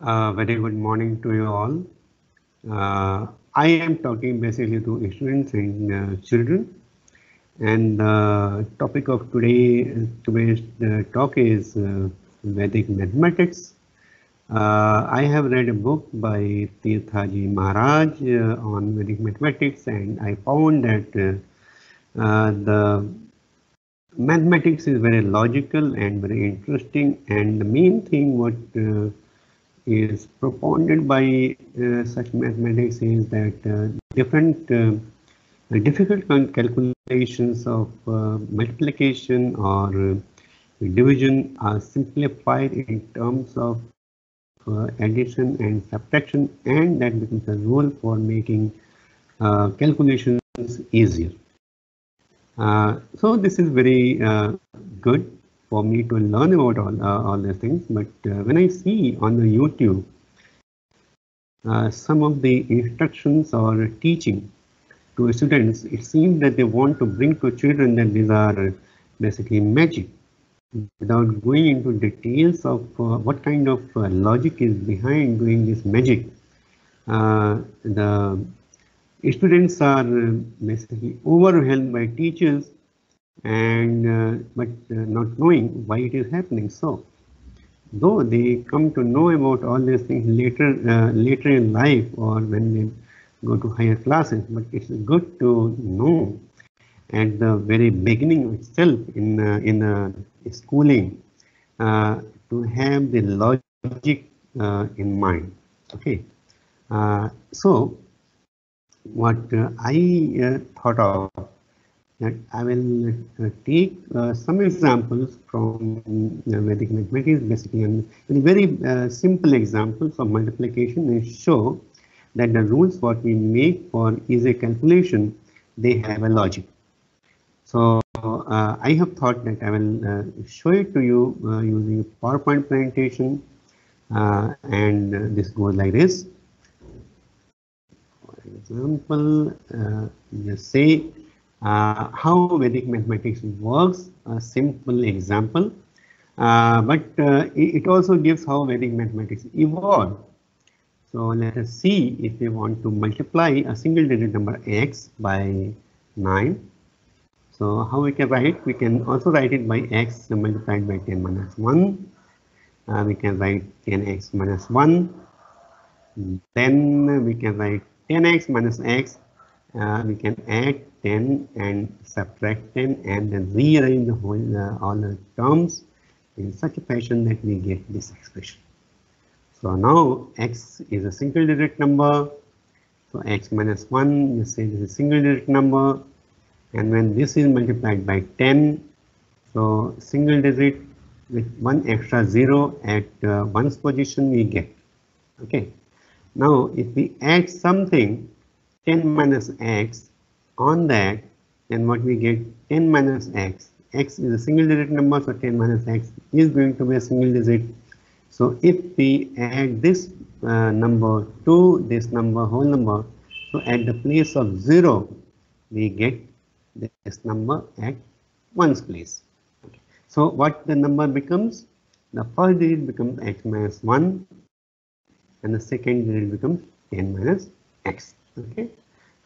Uh, very good morning to you all. Uh, I am talking basically to students and uh, children. And the topic of today today's uh, talk is uh, Vedic mathematics. Uh, I have read a book by Tirthaji Maharaj on Vedic mathematics, and I found that the mathematics is very logical and very interesting. And the main thing what is propounded by uh, such mathematics is that uh, different uh, difficult calculations of multiplication or division are simplified in terms of uh, addition and subtraction and that becomes a rule for making uh, calculations easier. Uh, so this is very good for me to learn about all, uh, all these things. But uh, when I see on the YouTube uh, some of the instructions or teaching to students, it seems that they want to bring to children that these are basically magic without going into details of uh, what kind of uh, logic is behind doing this magic. Uh, the students are basically overwhelmed by teachers and uh, but uh, not knowing why it is happening. So though they come to know about all these things later uh, later in life or when they go to higher classes but it's good to know at the very beginning itself in uh, in uh, schooling uh, to have the logic in mind. Okay? So what I thought of I will uh, take uh, some examples from uh, Vedic mathematics, basically, and very uh, simple examples of multiplication and show that the rules what we make for easy calculation, they have a logic. So uh, I have thought that I will uh, show it to you using PowerPoint presentation, and this goes like this. For example, just say uh, how Vedic mathematics works, a simple example, uh, but uh, it also gives how Vedic mathematics evolved. So let us see if we want to multiply a single digit number x by 9. So how we can write? We can also write it by x multiplied by 10 minus 1. Uh, we can write 10x minus 1. Then we can write 10x minus x. Uh, we can add 10 and subtract 10 and then rearrange the whole uh, all the terms in such a fashion that we get this expression. So now x is a single digit number. So x minus 1, you say this is a single digit number. And when this is multiplied by 10, so single digit with one extra zero at uh, one's position we get. Okay. Now if we add something 10 minus x on that, then what we get 10 minus x. x is a single digit number, so 10 minus x is going to be a single digit. So if we add this uh, number to this number, whole number, so at the place of 0, we get this number at one's place. So what the number becomes? The first digit becomes x minus 1 and the second digit becomes 10 minus x. Okay.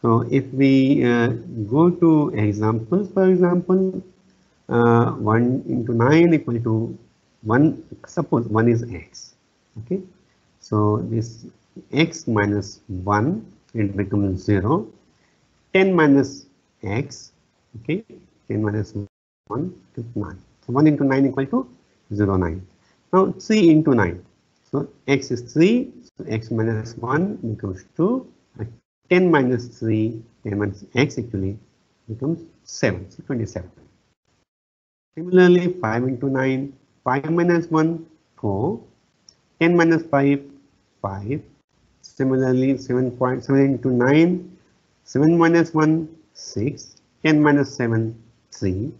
So if we uh, go to examples, for example, uh, 1 into 9 equal to 1, suppose 1 is x, okay. So this x minus 1, it becomes 0, 10 minus x, okay, 10 minus 1 to 9. So 1 into 9 equal to 0, 9. Now 3 into 9. So x is 3, so x minus 1 becomes 2, 10 minus 3, 10 minus x actually becomes 7, so 27. Similarly, 5 into 9, 5 minus 1, 4, 10 minus 5, 5. Similarly, 7.7 into 9, 7 minus 1, 6, 10 minus 7, 3.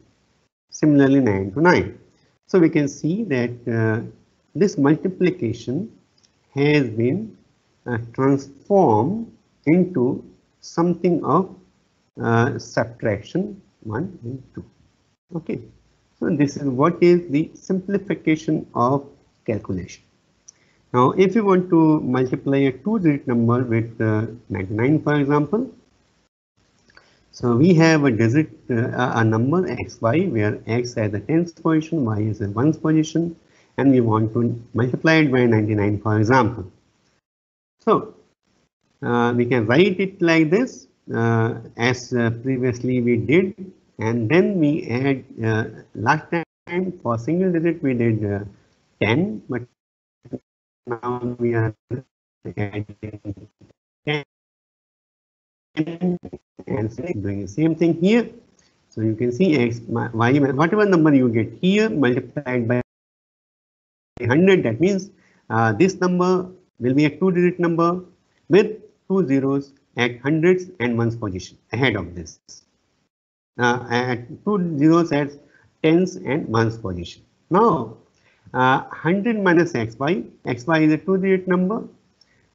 Similarly, 9 to 9. So we can see that uh, this multiplication has been uh, transformed into something of uh, subtraction 1 and 2. Okay, so this is what is the simplification of calculation. Now, if you want to multiply a two-digit number with uh, 99, for example, so we have a digit, uh, a number xy where x has the tens position, y is the ones position, and we want to multiply it by 99, for example. So we can write it like this, uh, as uh, previously we did, and then we add uh, last time for single digit we did uh, 10, but now we are adding 10 and doing the same thing here. So you can see x, y, whatever number you get here multiplied by 100, that means uh, this number will be a two digit number with two zeros at hundreds and ones position ahead of this. Uh, at two zeros at tens and ones position. Now, uh, 100 minus xy, xy is a two digit number.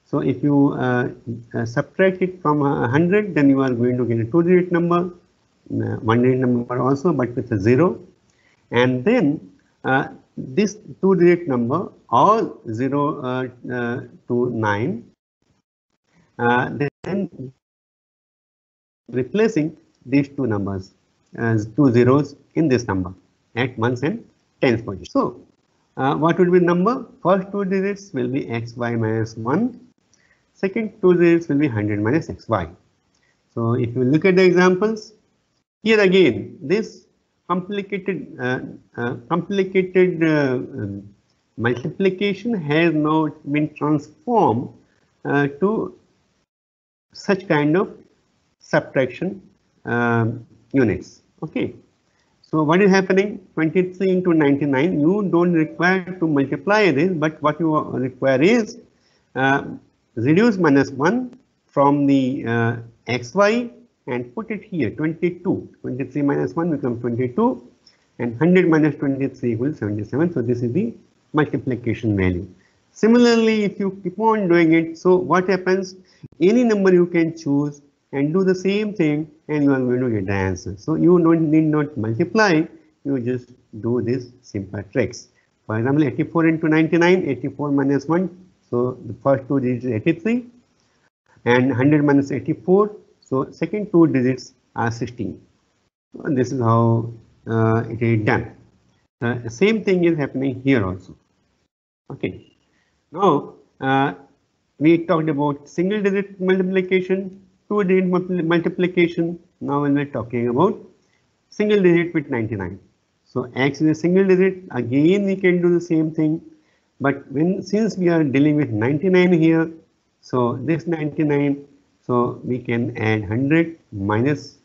So if you uh, uh subtract it from 100, then you are going to get a two digit number, uh, one digit number also, but with a zero. And then uh, this two digit number, all 0 to 9, then replacing these two numbers as two zeros in this number at ones and tens position. So uh, what would be number? First two digits will be xy minus 1. Second two digits will be 100 minus xy. So if you look at the examples, here again, this complicated uh, uh, complicated uh, um, multiplication has now been transformed uh, to such kind of subtraction um, units. Okay. So what is happening? 23 into 99. You don't require to multiply this, but what you require is uh, reduce minus 1 from the uh, xy and put it here 22. 23 minus 1 becomes 22 and 100 minus 23 equals 77. So this is the multiplication value. Similarly, if you keep on doing it, so what happens? Any number you can choose and do the same thing and you are going to get the answer. So you don't need not multiply, you just do this simple tricks. For example, 84 into 99, 84 minus 1, so the first two digits 83 and 100 minus 84, so second two digits are 16. So this is how uh, it is done. The same thing is happening here also. Okay. Now, uh, we talked about single digit multiplication, two digit multiplication. Now when we're talking about single digit with 99. So x is a single digit. Again, we can do the same thing. But when since we are dealing with 99 here, so this 99, so we can add 100 minus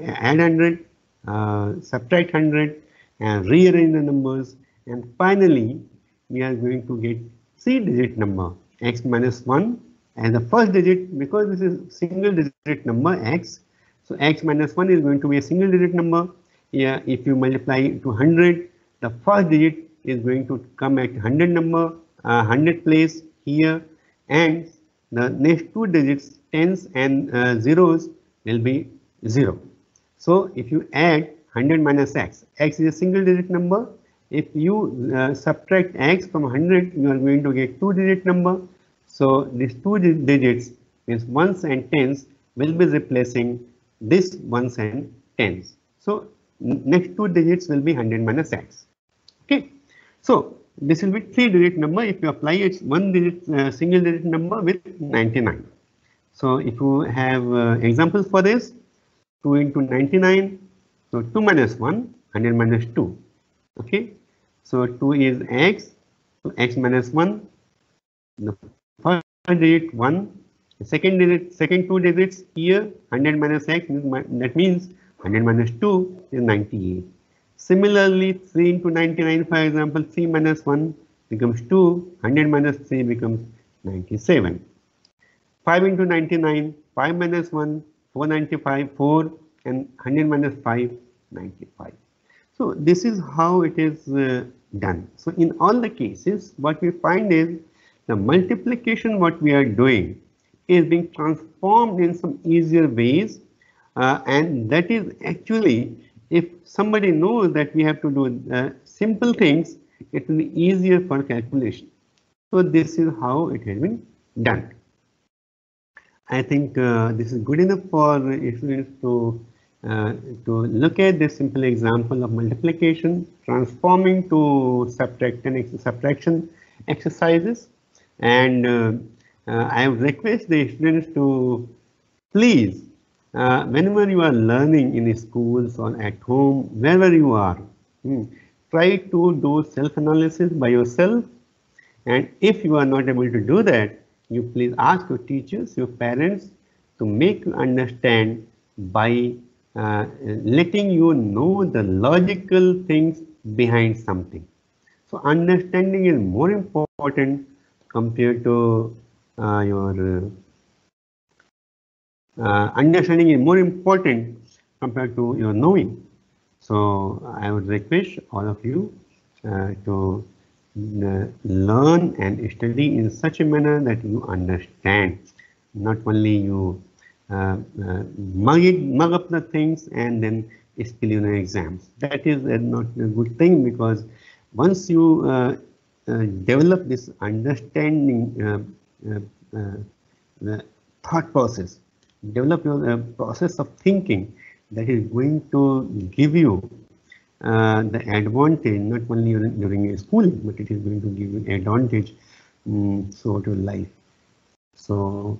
add 100, uh, subtract 100 and rearrange the numbers. And finally, we are going to get three digit number x minus 1 and the first digit, because this is single digit number x, so x minus 1 is going to be a single digit number. Yeah, if you multiply to 100, the first digit is going to come at 100 number, uh, 100 place here, and the next two digits, tens and uh, zeros, will be 0. So if you add 100 minus x, x is a single digit number. If you uh, subtract x from 100, you are going to get two digit number. So these two digits means ones and tens will be replacing this ones and tens. So next two digits will be 100 minus x. Okay. So this will be three digit number if you apply it's one digit uh, single digit number with 99. So if you have uh, examples for this 2 into 99 so 2 minus 1 100 minus 2 okay so 2 is x x minus 1 the first digit 1, the second digit, second two digits here 100 minus x, that means 100 minus 2 is 98. Similarly, 3 into 99, for example, 3 minus 1 becomes 2, 100 minus 3 becomes 97. 5 into 99, 5 minus 1, 495, 4, and 100 minus 5, 95. So this is how it is uh, done. So in all the cases, what we find is the multiplication what we are doing is being transformed in some easier ways uh, and that is actually if somebody knows that we have to do uh, simple things it will be easier for calculation. So this is how it has been done. I think uh, this is good enough for students to uh, to look at this simple example of multiplication, transforming to subtraction, subtraction exercises. And uh, uh, I request the students to please, uh, whenever you are learning in schools or at home, wherever you are, hmm, try to do self-analysis by yourself. And if you are not able to do that, you please ask your teachers, your parents to make you understand by uh, letting you know the logical things behind something. So understanding is more important compared to uh, your uh, understanding is more important compared to your knowing. So I would request all of you uh, to uh, learn and study in such a manner that you understand. Not only you mug, up the things and then spill in exams. That is not a good thing because once you uh, uh, develop this understanding uh, the thought process, develop your process of thinking that is going to give you uh, the advantage not only during schooling, but it is going to give you advantage um, so to life. So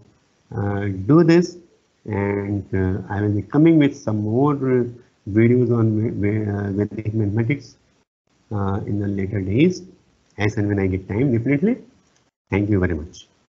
uh, do this and uh, I will be coming with some more uh, videos on uh, Vedic mathematics uh, in the later days as and when I get time definitely. Thank you very much.